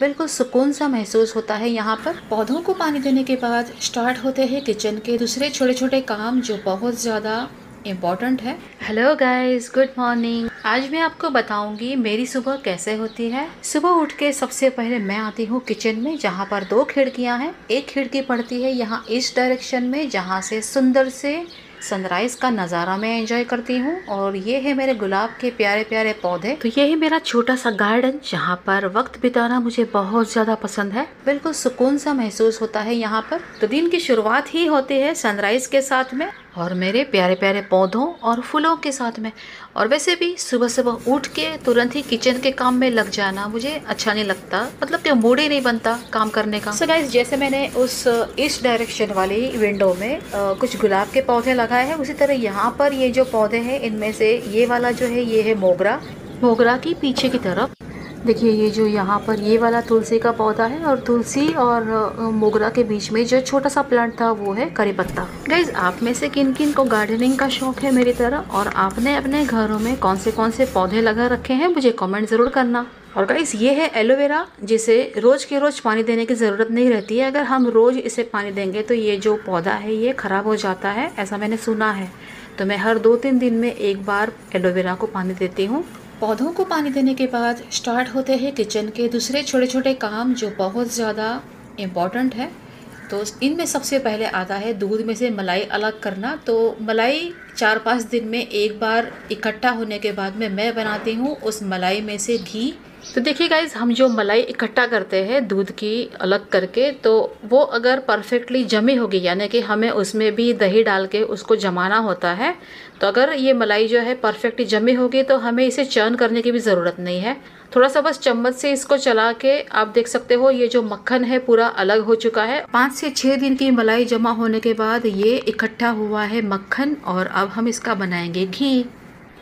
बिल्कुल सुकून सा महसूस होता है यहाँ पर। पौधों को पानी देने के बाद स्टार्ट होते हैं किचन के दूसरे छोटे छोटे काम जो बहुत ज़्यादा इंपॉर्टेंट है। हेलो गाइस गुड मॉर्निंग आज मैं आपको बताऊँगी मेरी सुबह कैसे होती है। सुबह उठ के सबसे पहले मैं आती हूँ किचन में जहाँ पर दो खिड़कियाँ हैं। एक खिड़की पड़ती है यहाँ इस डायरेक्शन में जहाँ से सुंदर से सनराइज का नज़ारा मैं एंजॉय करती हूँ और ये है मेरे गुलाब के प्यारे प्यारे पौधे। तो ये है मेरा छोटा सा गार्डन जहाँ पर वक्त बिताना मुझे बहुत ज़्यादा पसंद है। बिल्कुल सुकून सा महसूस होता है यहाँ पर। तो दिन की शुरुआत ही होती है सनराइज के साथ में। और मेरे प्यारे प्यारे पौधों और फूलों के साथ में। और वैसे भी सुबह सुबह उठ के तुरंत ही किचन के काम में लग जाना मुझे अच्छा नहीं लगता। मतलब कि मूड ही नहीं बनता काम करने का। सो so गाइज़ जैसे मैंने उस इस डायरेक्शन वाली विंडो में आ, कुछ गुलाब के पौधे लगाए हैं उसी तरह यहाँ पर ये जो पौधे हैं इनमें से ये वाला जो है ये है मोगरा। मोगरा की पीछे की तरफ़। देखिए, ये जो यहाँ पर ये वाला तुलसी का पौधा है और तुलसी और मोगरा के बीच में जो छोटा सा प्लांट था, वो है करी पत्ता। गाइज़ आप में से किन किन को गार्डनिंग का शौक है मेरी तरह? और आपने अपने घरों में कौन से कौन से पौधे लगा रखे हैं? मुझे कमेंट ज़रूर करना। और गाइस ये है एलोवेरा जिसे रोज़ के रोज़ पानी देने की ज़रूरत नहीं रहती है। अगर हम रोज़ इसे पानी देंगे तो ये जो पौधा है, ये ख़राब हो जाता है, ऐसा मैंने सुना है। तो मैं हर दो तीन दिन में एक बार एलोवेरा को पानी देती हूँ। पौधों को पानी देने के बाद स्टार्ट होते हैं किचन के दूसरे छोटे छोटे काम जो बहुत ज़्यादा इंपॉर्टेंट है। तो इनमें सबसे पहले आता है दूध में से मलाई अलग करना। तो मलाई चार पाँच दिन में एक बार इकट्ठा होने के बाद में मैं बनाती हूँ। उस मलाई में से घी तो देखिए गाइज़ हम जो मलाई इकट्ठा करते हैं दूध की अलग करके तो वो अगर परफेक्टली जमी होगी, यानी कि हमें उसमें भी दही डाल के उसको जमाना होता है तो अगर ये मलाई जो है परफेक्टली जमी होगी तो हमें इसे चर्न करने की भी ज़रूरत नहीं है। थोड़ा सा बस चम्मच से इसको चला के आप देख सकते हो, ये जो मक्खन है पूरा अलग हो चुका है। पाँच से छः दिन की मलाई जमा होने के बाद ये इकट्ठा हुआ है मक्खन, और अब हम इसका बनाएँगे घी।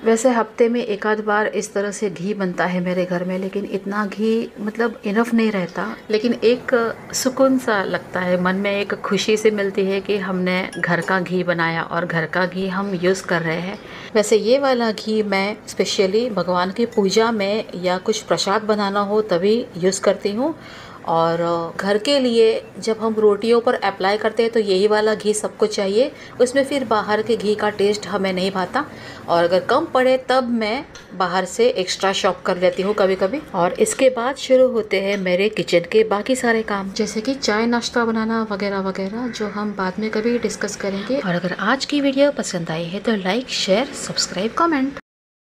वैसे हफ़्ते में एक आध बार इस तरह से घी बनता है मेरे घर में, लेकिन इतना घी मतलब इनफ नहीं रहता। लेकिन एक सुकून सा लगता है, मन में एक खुशी से मिलती है कि हमने घर का घी बनाया और घर का घी हम यूज़ कर रहे हैं। वैसे ये वाला घी मैं स्पेशली भगवान की पूजा में या कुछ प्रसाद बनाना हो तभी यूज़ करती हूँ। और घर के लिए जब हम रोटियों पर अप्लाई करते हैं तो यही वाला घी सबको चाहिए। उसमें फिर बाहर के घी का टेस्ट हमें नहीं भाता। और अगर कम पड़े तब मैं बाहर से एक्स्ट्रा शॉप कर लेती हूँ कभी कभी और इसके बाद शुरू होते हैं मेरे किचन के बाकी सारे काम। जैसे कि चाय नाश्ता बनाना वगैरह वगैरह, जो हम बाद में कभी डिस्कस करेंगे। और अगर आज की वीडियो पसंद आई है तो लाइक शेयर सब्सक्राइब कमेंट